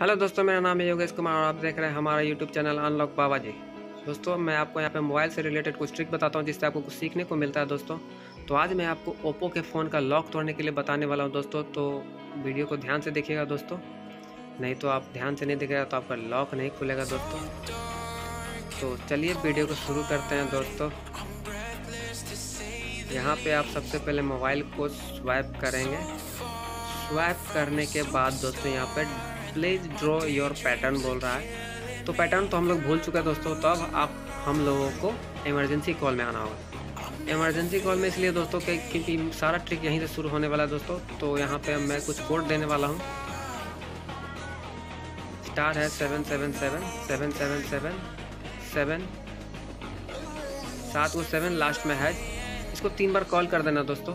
Hello दोस्तों, मेरा नाम है योगेश कुमार और आप देख रहे हैं हमारा YouTube channel unlock Baba ji दोस्तों, मैं आपको यहाँ पे मोबाइल से रिलेटेड कुछ ट्रिक बताता हूँ जिससे आपको कुछ सीखने को मिलता है दोस्तों। तो आज मैं आपको ओप्पो के फ़ोन का लॉक तोड़ने के लिए बताने वाला हूँ दोस्तों। तो वीडियो को ध्यान से देखिएगा दोस्तों। नहीं तो आप ध्यान से नहीं देखिएगा तो आपका लॉक नहीं खुलेगा दोस्तों। तो चलिए वीडियो को शुरू करते हैं दोस्तों। यहाँ पे आप सबसे पहले मोबाइल को स्वाइप करेंगे। स्वाइप करने के बाद दोस्तों यहाँ पे प्लीज़ ड्रॉ योर पैटर्न बोल रहा है। तो पैटर्न तो हम लोग भूल चुके हैं दोस्तों तो अब आप हम लोगों को इमरजेंसी कॉल में आना होगा। इमरजेंसी कॉल में इसलिए दोस्तों कि क्योंकि सारा ट्रिक यहीं से शुरू होने वाला है दोस्तों तो यहाँ पे मैं कुछ कोड देने वाला हूँ। स्टार है seven seven seven seven seven seven seven सात, वो सेवन लास्ट में है। इसको तीन बार कॉल कर देना दोस्तों।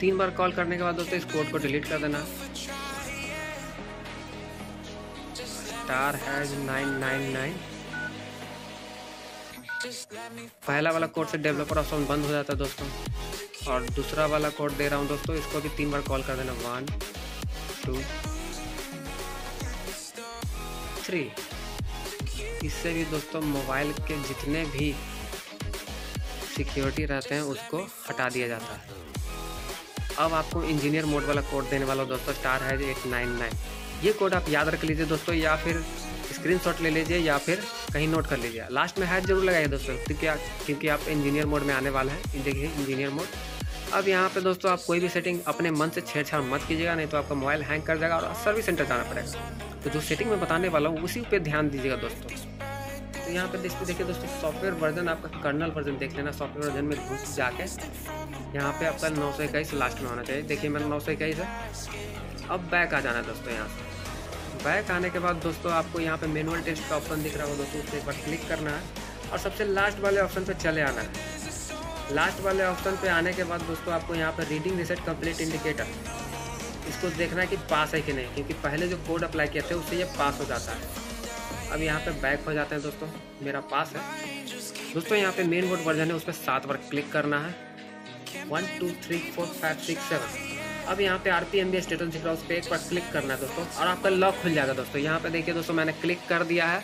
तीन बार कॉल करने के बाद दोस्तों इस कोड को डिलीट कर देना। Star has nine nine nine. पहला वाला कोड से डेवलपर ऑप्शन बंद हो जाता है दोस्तों। और दूसरा वाला कोड दे रहा हूँ दोस्तों, इसको भी तीन बार कॉल कर देना। One, two, three. इससे भी दोस्तों मोबाइल के जितने भी सिक्योरिटी रहते हैं, उसको हटा दिया जाता है। अब आपको इंजीनियर मोड वाला कोड देने वाला दोस्तों स्टार है एट नाइन नाइन ये कोड आप याद रख लीजिए दोस्तों, या फिर स्क्रीनशॉट ले लीजिए, या फिर कहीं नोट कर लीजिए। लास्ट में हैज़ ज़रूर लगाइए दोस्तों, क्योंकि क्योंकि आप इंजीनियर मोड में आने वाला है। देखिए इंजीनियर मोड अब यहाँ पे दोस्तों, आप कोई भी सेटिंग अपने मन से छेड़छाड़ मत कीजिएगा, नहीं तो आपका मोबाइल हैंग कर जाएगा और सर्विस सेंटर जाना पड़ेगा। तो जो सेटिंग में बताने वाला हूँ, उसी पे ध्यान दीजिएगा दोस्तों। तो यहाँ पे देखिए दोस्तों सॉफ्टवेयर वर्जन आपका कर्नल वर्जन देख लेना। सॉफ्टवेयर वर्जन में घुस जाके यहाँ पे आपका नौ सौ इक्कीस लास्ट में होना चाहिए। देखिए मेरा नौ सौ इक्कीस है। अब बैक आ जाना है दोस्तों यहाँ बैक आने के बाद दोस्तों आपको यहाँ पे मैनुअल टेस्ट का ऑप्शन दिख रहा होगा दोस्तों, उस पर क्लिक करना है। और सबसे लास्ट वाले ऑप्शन पर चले आना है। लास्ट वाले ऑप्शन पे आने के बाद दोस्तों आपको यहाँ पर रीडिंग रिसेट कंप्लीट इंडिकेटर इसको देखना है कि पास है कि नहीं, क्योंकि पहले जो कोड अप्लाई किए थे, उससे ये पास हो जाता है। अब यहाँ पे बैक हो जाते हैं दोस्तों। मेरा पास है। दोस्तों, यहाँ पे मेन बोर्ड वर्जन है, उस पर सात बार क्लिक करना है। One two three four five six seven अब यहाँ पे R P M B status दिख रहा है, उस पर एक बार क्लिक करना है दोस्तों। और आपका लॉक खुल जाएगा दोस्तों। यहाँ पे देखिए दोस्तों, मैंने क्लिक कर दिया है।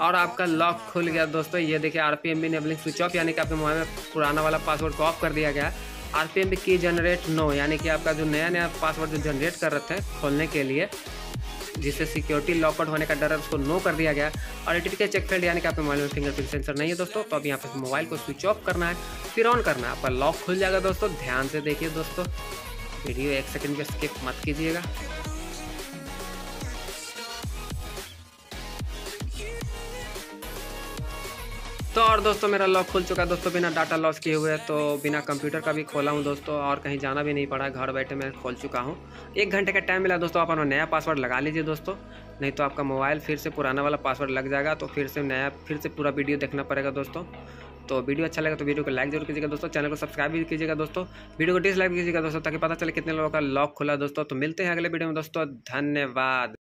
और आपका लॉक खुल गया दोस्तों। ये देखिए R P M B enabling switch off यानी कि आपके मोबाइल में पुराना वाला पासवर्ड को ऑफ़ कर दिया गया है। आर पी एम बी की जनरेट नो यानी कि आपका जो नया नया पासवर्ड जो जनरेट कर रहे थे खोलने के लिए जिससे सिक्योरिटी लॉकआउट होने का डर है, उसको नो कर दिया गया। और के चेक फेल्ड यानी कि आपके मोबाइल में फिंगरप्रिंट सेंसर नहीं है दोस्तों तो अब यहाँ पे मोबाइल को स्विच ऑफ़ करना है, फिर ऑन करना है। आपका लॉक खुल जाएगा दोस्तों, ध्यान से देखिए दोस्तों। वीडियो एक सेकंड के स्किप मत कीजिएगा। तो और दोस्तों, मेरा लॉक खुल चुका है। दोस्तों, बिना डाटा लॉस किए हुए तो बिना कंप्यूटर का भी खोला हूँ दोस्तों, और कहीं जाना भी नहीं पड़ा। घर बैठे मैं खोल चुका हूँ। एक घंटे का टाइम मिला दोस्तों, आप अपना नया पासवर्ड लगा लीजिए दोस्तों। नहीं तो आपका मोबाइल फिर से पुराना वाला पासवर्ड लग जाएगा तो फिर से नया, फिर से पूरा वीडियो देखना पड़ेगा दोस्तों। तो वीडियो अच्छा लगा तो वीडियो को लाइक ज़रूर कीजिएगा दोस्तों चैनल को सब्सक्राइब भी कीजिएगा दोस्तों वीडियो को डिसलाइक कीजिएगा दोस्तों, ताकि पता चले कितने लोगों का लॉक खुला दोस्तों। तो मिलते हैं अगले वीडियो में दोस्तों, धन्यवाद।